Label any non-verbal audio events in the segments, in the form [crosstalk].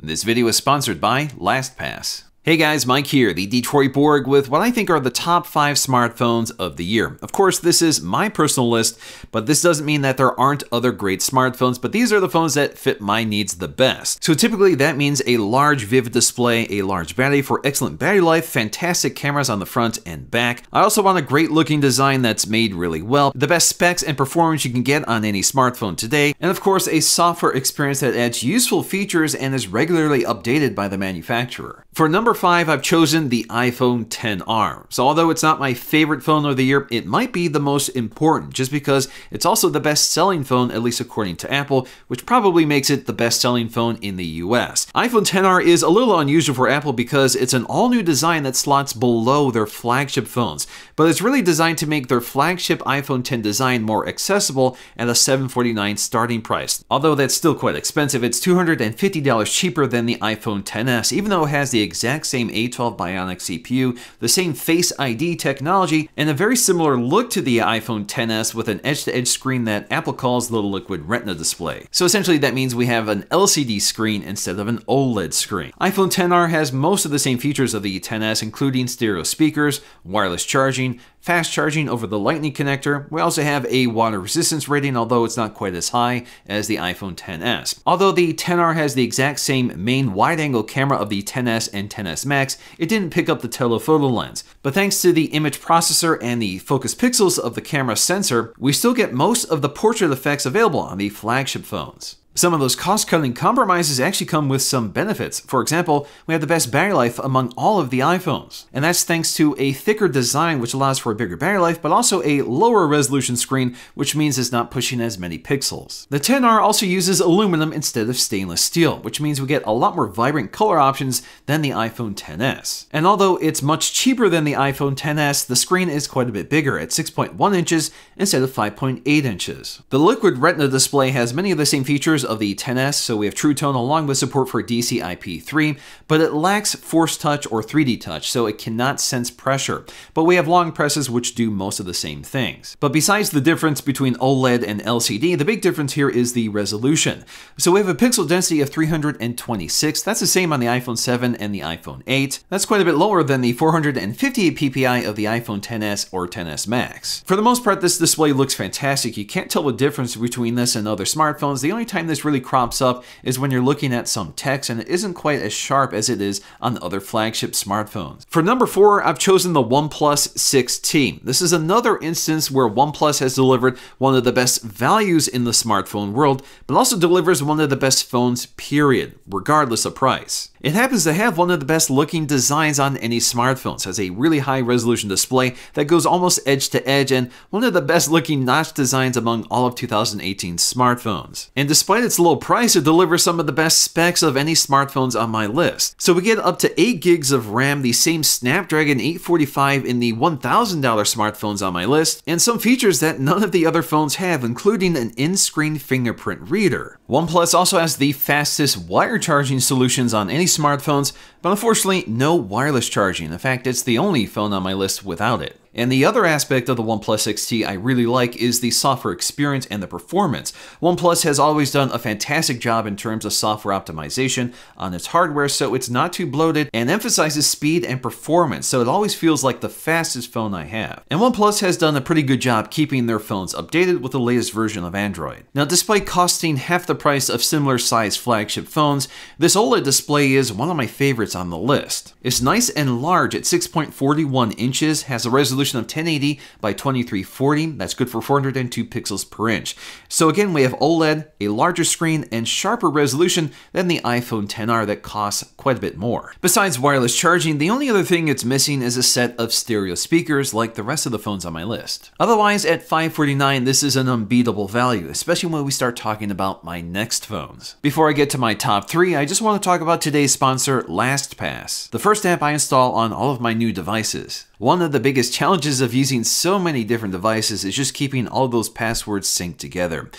This video is sponsored by LastPass. Hey guys, Mike here, the Detroit Borg, with what I think are the top 5 smartphones of the year. Of course, this is my personal list, but this doesn't mean that there aren't other great smartphones, but these are the phones that fit my needs the best. So typically that means a large vivid display, a large battery for excellent battery life, fantastic cameras on the front and back. I also want a great looking design that's made really well, the best specs and performance you can get on any smartphone today, and of course a software experience that adds useful features and is regularly updated by the manufacturer. For number 5, I've chosen the iPhone 10R. So although it's not my favorite phone of the year, it might be the most important, just because it's also the best-selling phone, at least according to Apple, which probably makes it the best-selling phone in the US. iPhone 10R is a little unusual for Apple because it's an all-new design that slots below their flagship phones, but it's really designed to make their flagship iPhone 10 design more accessible at a 749 starting price. Although that's still quite expensive, it's $250 cheaper than the iPhone 10s, even though it has the exact same A12 Bionic CPU, the same Face ID technology, and a very similar look to the iPhone 10s with an edge-to-edge -edge screen that Apple calls the Liquid Retina display. So essentially that means we have an LCD screen instead of an OLED screen. iPhone 10R has most of the same features of the 10s, including stereo speakers, wireless charging, fast charging over the lightning connector. We also have a water resistance rating, although it's not quite as high as the iPhone 10s. Although the 10R has the exact same main wide-angle camera of the 10s and 10s Max, it didn't pick up the telephoto lens. But thanks to the image processor and the focus pixels of the camera sensor, we still get most of the portrait effects available on the flagship phones. Some of those cost-cutting compromises actually come with some benefits. For example, we have the best battery life among all of the iPhones. And that's thanks to a thicker design which allows for a bigger battery life, but also a lower resolution screen, which means it's not pushing as many pixels. The 10R also uses aluminum instead of stainless steel, which means we get a lot more vibrant color options than the iPhone 10s. And although it's much cheaper than the iPhone 10s, the screen is quite a bit bigger at 6.1 inches instead of 5.8 inches. The Liquid Retina display has many of the same features of the 10S, so we have True Tone along with support for DCI-P3, but it lacks Force Touch or 3D Touch, so it cannot sense pressure. But we have long presses which do most of the same things. But besides the difference between OLED and LCD, the big difference here is the resolution. So we have a pixel density of 326, that's the same on the iPhone 7 and the iPhone 8. That's quite a bit lower than the 458 ppi of the iPhone 10s or 10s Max. For the most part, this display looks fantastic. You can't tell the difference between this and other smartphones. The only time this really crops up is when you're looking at some text and it isn't quite as sharp as it is on the other flagship smartphones. For number four, I've chosen the OnePlus 6T. This is another instance where OnePlus has delivered one of the best values in the smartphone world, but also delivers one of the best phones, period, regardless of price. It happens to have one of the best looking designs on any smartphones, has a really high resolution display that goes almost edge to edge, and one of the best looking notch designs among all of 2018 smartphones. And despite its low price, it delivers some of the best specs of any smartphones on my list. So we get up to 8 gigs of RAM, the same Snapdragon 845 in the $1,000 smartphones on my list, and some features that none of the other phones have, including an in-screen fingerprint reader. OnePlus also has the fastest wire charging solutions on any smartphones, but unfortunately no wireless charging. In fact, it's the only phone on my list without it. And the other aspect of the OnePlus 6T I really like is the software experience and the performance. OnePlus has always done a fantastic job in terms of software optimization on its hardware, so it's not too bloated and emphasizes speed and performance, so it always feels like the fastest phone I have. And OnePlus has done a pretty good job keeping their phones updated with the latest version of Android. Now, despite costing half the price of similar sized flagship phones, this OLED display is one of my favorites on the list. It's nice and large at 6.41 inches, has a resolution resolution of 1080 by 2340. That's good for 402 pixels per inch. So again, we have OLED, a larger screen, and sharper resolution than the iPhone 10R that costs quite a bit more. Besides wireless charging, the only other thing it's missing is a set of stereo speakers like the rest of the phones on my list. Otherwise, at 549, this is an unbeatable value, especially when we start talking about my next phones. Before I get to my top three, I just want to talk about today's sponsor, LastPass, the first app I install on all of my new devices. One of the biggest challenges of using so many different devices is just keeping all those passwords synced together.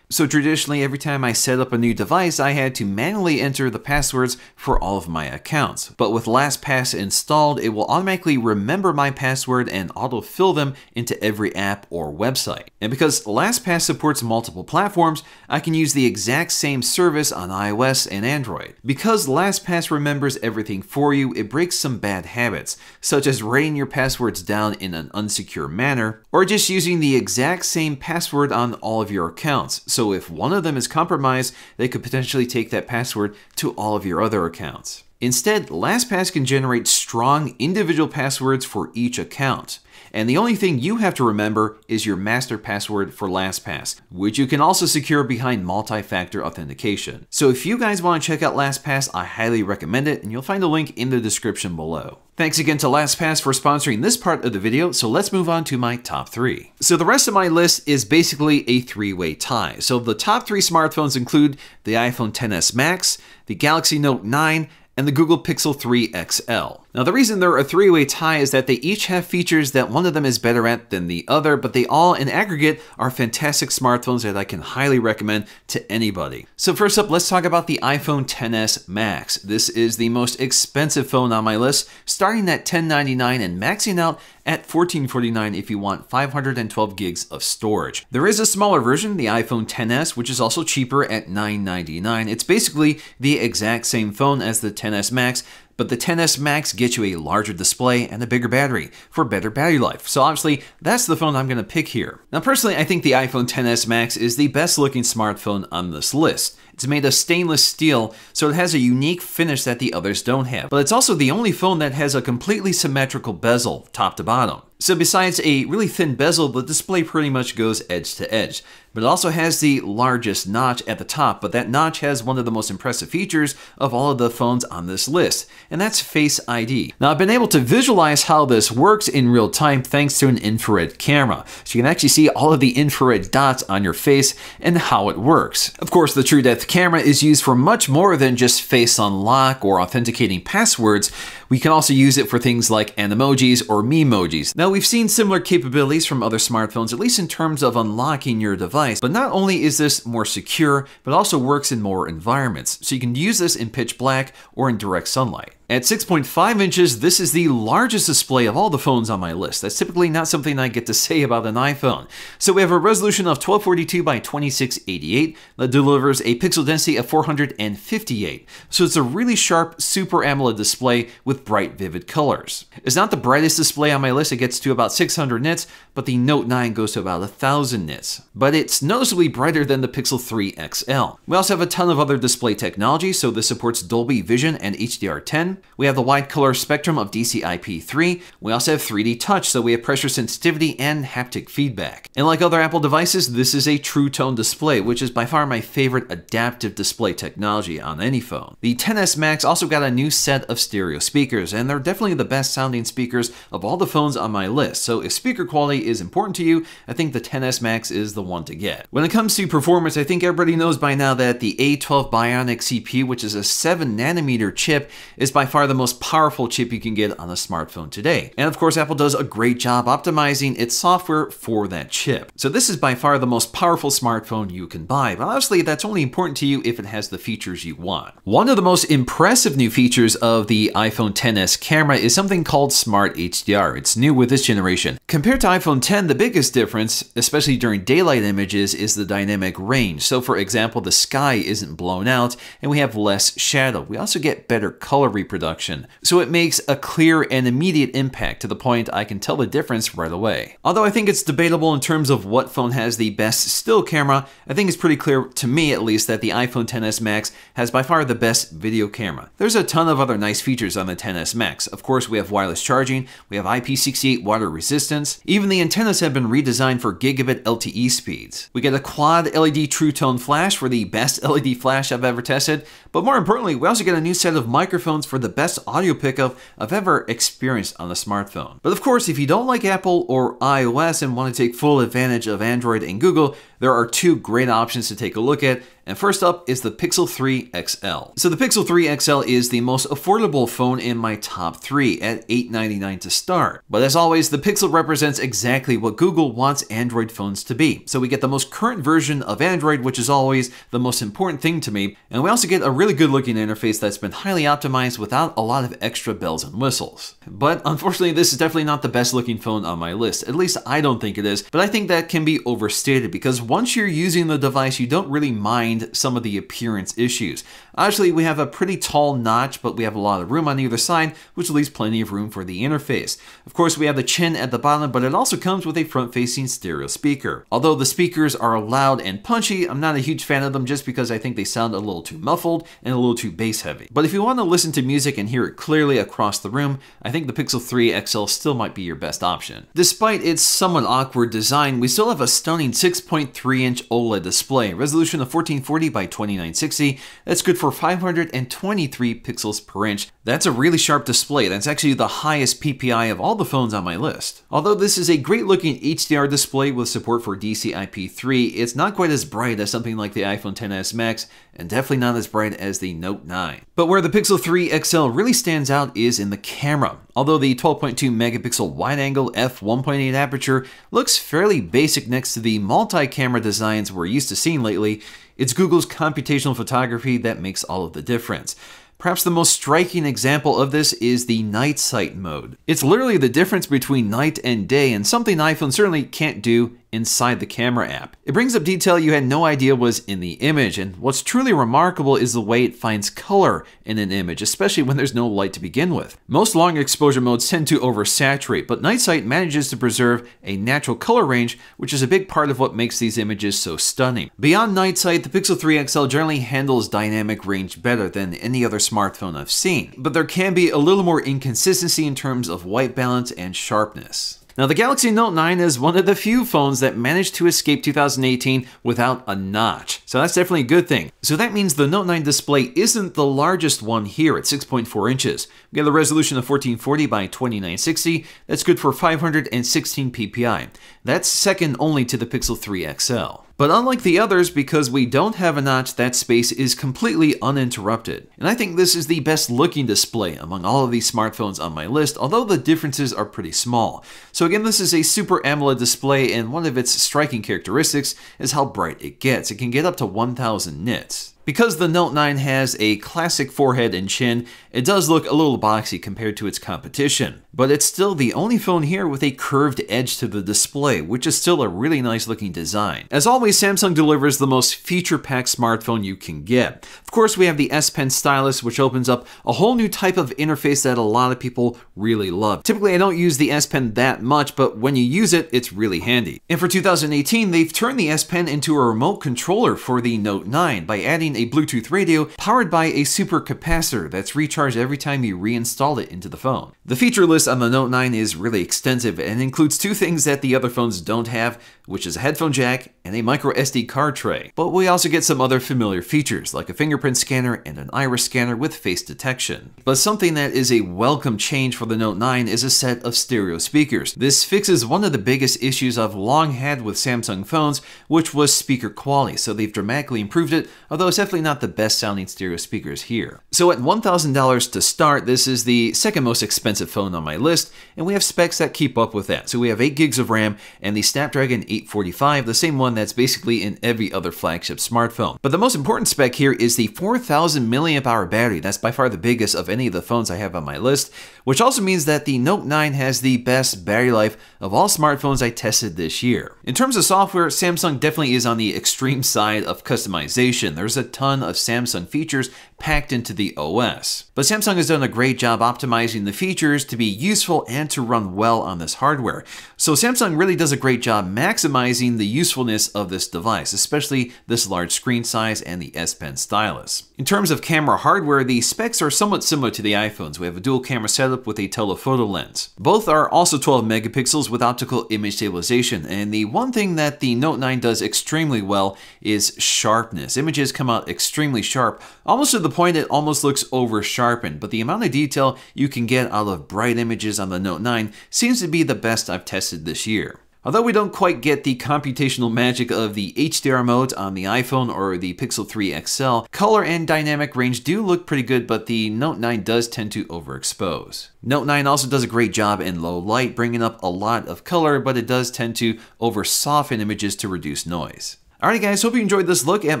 So traditionally, every time I set up a new device, I had to manually enter the passwords for all of my accounts. But with LastPass installed, it will automatically remember my password and autofill them into every app or website. And because LastPass supports multiple platforms, I can use the exact same service on iOS and Android. Because LastPass remembers everything for you, it breaks some bad habits, such as writing your passwords down in an unsecure manner, or just using the exact same password on all of your accounts. So if one of them is compromised, they could potentially take that password to all of your other accounts. Instead, LastPass can generate strong individual passwords for each account. And the only thing you have to remember is your master password for LastPass, which you can also secure behind multi-factor authentication. So if you guys want to check out LastPass, I highly recommend it, and you'll find a link in the description below. Thanks again to LastPass for sponsoring this part of the video, so let's move on to my top three. So the rest of my list is basically a three-way tie. So the top three smartphones include the iPhone XS Max, the Galaxy Note 9, and the Google Pixel 3 XL. Now, the reason they're a three way tie is that they each have features that one of them is better at than the other, but they all, in aggregate, are fantastic smartphones that I can highly recommend to anybody. So, first up, let's talk about the iPhone XS Max. This is the most expensive phone on my list, starting at 1099 and maxing out at 1449 if you want 512 gigs of storage. There is a smaller version, the iPhone XS, which is also cheaper at 999. It's basically the exact same phone as the XS Max, but the 10S Max gets you a larger display and a bigger battery for better battery life. So obviously, that's the phone I'm going to pick here. Now personally, I think the iPhone 10s Max is the best looking smartphone on this list. It's made of stainless steel, so it has a unique finish that the others don't have. But it's also the only phone that has a completely symmetrical bezel, top to bottom. So besides a really thin bezel, the display pretty much goes edge to edge. But it also has the largest notch at the top, but that notch has one of the most impressive features of all of the phones on this list, and that's Face ID. Now I've been able to visualize how this works in real time thanks to an infrared camera. So you can actually see all of the infrared dots on your face and how it works. Of course, the True Depth camera is used for much more than just face unlock or authenticating passwords. We can also use it for things like Animojis or Memojis. Now we've seen similar capabilities from other smartphones, at least in terms of unlocking your device, but not only is this more secure, but also works in more environments. So you can use this in pitch black or in direct sunlight. At 6.5 inches, this is the largest display of all the phones on my list. That's typically not something I get to [laughs] say about an iPhone. So we have a resolution of 1242 by 2688 that delivers a pixel density of 458. So it's a really sharp Super AMOLED display with bright, vivid colors. It's not the brightest display on my list. It gets to about 600 nits, but the Note 9 goes to about 1000 nits. But it's noticeably brighter than the Pixel 3 XL. We also have a ton of other display technology, so this supports Dolby Vision and HDR10. We have the wide color spectrum of DCI-P3. We also have 3D touch, so we have pressure sensitivity and haptic feedback. And like other Apple devices, this is a True Tone display, which is by far my favorite adaptive display technology on any phone. The 10s Max also got a new set of stereo speakers, and they're definitely the best sounding speakers of all the phones on my list. So if speaker quality is important to you, I think the 10s Max is the one to get. When it comes to performance, I think everybody knows by now that the A12 Bionic CPU, which is a 7 nanometer chip, is by far the most powerful chip you can get on a smartphone today. And of course, Apple does a great job optimizing its software for that chip. So this is by far the most powerful smartphone you can buy, but obviously that's only important to you if it has the features you want. One of the most impressive new features of the iPhone XS camera is something called Smart HDR. It's new with this generation. Compared to iPhone 10, the biggest difference, especially during daylight images, is the dynamic range. So for example, the sky isn't blown out and we have less shadow. We also get better color reproduction production, so it makes a clear and immediate impact to the point I can tell the difference right away. Although I think it's debatable in terms of what phone has the best still camera, I think it's pretty clear, to me at least, that the iPhone XS Max has by far the best video camera. There's a ton of other nice features on the XS Max. Of course, we have wireless charging, we have IP68 water resistance, even the antennas have been redesigned for gigabit LTE speeds. We get a quad LED True Tone flash for the best LED flash I've ever tested, but more importantly, we also get a new set of microphones for the the best audio pickup I've ever experienced on a smartphone. But of course, if you don't like Apple or iOS and want to take full advantage of Android and Google, there are two great options to take a look at, and first up is the Pixel 3 XL. So the Pixel 3 XL is the most affordable phone in my top three at 899 to start. But as always, the Pixel represents exactly what Google wants Android phones to be. So we get the most current version of Android, which is always the most important thing to me, and we also get a really good looking interface that's been highly optimized without a lot of extra bells and whistles. But unfortunately, this is definitely not the best looking phone on my list. At least I don't think it is, but I think that can be overstated because once you're using the device, you don't really mind some of the appearance issues. Actually, we have a pretty tall notch, but we have a lot of room on either side, which leaves plenty of room for the interface. Of course, we have the chin at the bottom, but it also comes with a front-facing stereo speaker. Although the speakers are loud and punchy, I'm not a huge fan of them just because I think they sound a little too muffled and a little too bass heavy. But if you want to listen to music and hear it clearly across the room, I think the Pixel 3 XL still might be your best option. Despite its somewhat awkward design, we still have a stunning 6.3 inch OLED display, resolution of 1440 by 2960. That's good for for 523 pixels per inch. That's a really sharp display. That's actually the highest PPI of all the phones on my list. Although this is a great looking HDR display with support for DCI-P3, it's not quite as bright as something like the iPhone XS Max, and definitely not as bright as the Note 9. But where the Pixel 3 XL really stands out is in the camera. Although the 12.2 megapixel wide-angle f1.8 aperture looks fairly basic next to the multi-camera designs we're used to seeing lately, it's Google's computational photography that makes all of the difference. Perhaps the most striking example of this is the night sight mode. It's literally the difference between night and day and something iPhone certainly can't do inside the camera app. It brings up detail you had no idea was in the image, and what's truly remarkable is the way it finds color in an image, especially when there's no light to begin with. Most long exposure modes tend to oversaturate, but Night Sight manages to preserve a natural color range, which is a big part of what makes these images so stunning. Beyond Night Sight, the Pixel 3 XL generally handles dynamic range better than any other smartphone I've seen, but there can be a little more inconsistency in terms of white balance and sharpness. Now, the Galaxy Note 9 is one of the few phones that managed to escape 2018 without a notch, so that's definitely a good thing. So that means the Note 9 display isn't the largest one here at 6.4 inches. We get a resolution of 1440 by 2960, that's good for 516 ppi. That's second only to the Pixel 3 XL. But unlike the others, because we don't have a notch, that space is completely uninterrupted. And I think this is the best looking display among all of these smartphones on my list, although the differences are pretty small. So again, this is a Super AMOLED display, and one of its striking characteristics is how bright it gets. It can get up to 1000 nits. Because the Note 9 has a classic forehead and chin, it does look a little boxy compared to its competition. But it's still the only phone here with a curved edge to the display, which is still a really nice looking design. As always, Samsung delivers the most feature-packed smartphone you can get. Of course, we have the S Pen stylus, which opens up a whole new type of interface that a lot of people really love. Typically, I don't use the S Pen that much, but when you use it, it's really handy. And for 2018, they've turned the S Pen into a remote controller for the Note 9 by adding a Bluetooth radio powered by a super capacitor that's recharged every time you reinstall it into the phone. The feature list on the Note 9 is really extensive and includes two things that the other phones don't have, which is a headphone jack and a micro SD card tray. But we also get some other familiar features like a fingerprint scanner and an iris scanner with face detection. But something that is a welcome change for the Note 9 is a set of stereo speakers. This fixes one of the biggest issues I've long had with Samsung phones, which was speaker quality, so they've dramatically improved it, although definitely not the best sounding stereo speakers here. So at $1,000 to start, this is the second most expensive phone on my list, and we have specs that keep up with that. So we have 8 gigs of RAM and the Snapdragon 845, the same one that's basically in every other flagship smartphone. But the most important spec here is the 4000 milliamp hour battery. That's by far the biggest of any of the phones I have on my list, which also means that the Note 9 has the best battery life of all smartphones I tested this year. In terms of software, Samsung definitely is on the extreme side of customization. There's a ton of Samsung features packed into the OS. But Samsung has done a great job optimizing the features to be useful and to run well on this hardware. So Samsung really does a great job maximizing the usefulness of this device, especially this large screen size and the S Pen stylus. In terms of camera hardware, the specs are somewhat similar to the iPhones. We have a dual camera setup with a telephoto lens. Both are also 12 megapixels with optical image stabilization, and the one thing that the Note 9 does extremely well is sharpness. Images come out extremely sharp, almost to the point it almost looks over sharpened, but the amount of detail you can get out of bright images on the Note 9 seems to be the best I've tested this year. Although we don't quite get the computational magic of the HDR mode on the iPhone or the Pixel 3 XL, color and dynamic range do look pretty good, but the Note 9 does tend to overexpose. Note 9 also does a great job in low light, bringing up a lot of color, but it does tend to over soften images to reduce noise. Alright guys, hope you enjoyed this look at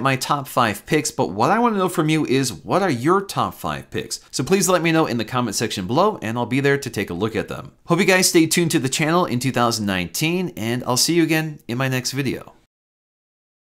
my top 5 picks, but what I want to know from you is what are your top 5 picks? So please let me know in the comment section below and I'll be there to take a look at them. Hope you guys stay tuned to the channel in 2019 and I'll see you again in my next video.